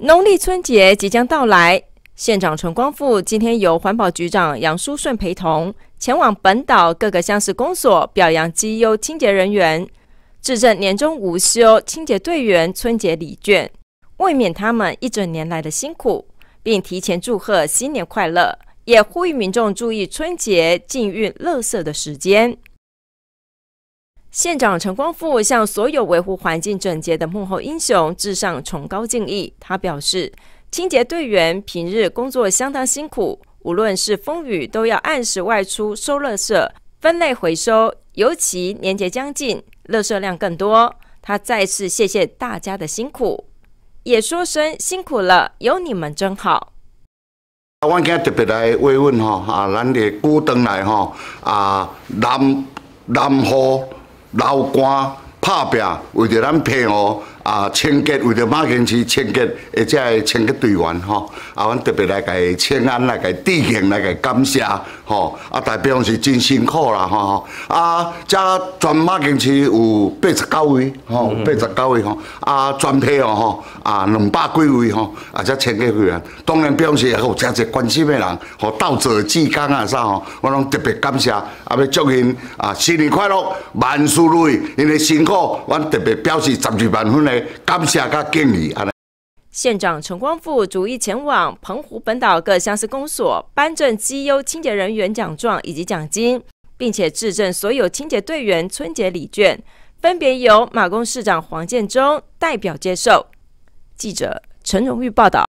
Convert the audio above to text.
农历春节即将到来，县长陈光复今天由环保局长杨书顺陪同前往本岛各个乡市公所表扬绩优清洁人员，致赠年终无休清洁队员春节礼券，慰勉他们一整年来的辛苦，并提前祝贺新年快乐，也呼吁民众注意春节禁运垃圾的时间。县长陈光复向所有维护环境整洁的幕后英雄致上崇高敬意。他表示，清洁队员平日工作相当辛苦，无论是风雨都要按时外出收垃圾、分类回收。尤其年节将近，垃圾量更多。他再次谢谢大家的辛苦，也说声辛苦了，有你们真好。我今特别来慰问吼啊，咱的古登来吼啊，南南河。流汗拍拼，为着咱平湖啊清洁，为着马公市清洁，或者个清洁队员吼，啊，阮特别来伊请安，来伊致敬，来伊感谢吼，啊，代表是真辛苦啦吼，啊，遮全马公市有八十九位吼，八十九位吼，啊，全体哦吼，啊，两百几位吼，啊，遮清洁队员，当然表示吼，真侪关心的人，吼，斗做志工啊啥吼，我拢特别感谢，啊，要祝因啊新年快乐，万事如意，因为辛苦，阮特别表示十二万分的。感谢甲敬意。县长陈光富逐一前往澎湖本岛各乡市公所颁证绩优清洁人员奖状以及奖金，并且致赠所有清洁队员春节礼券，分别由马公市长黄建忠代表接受。记者陈荣玉报道。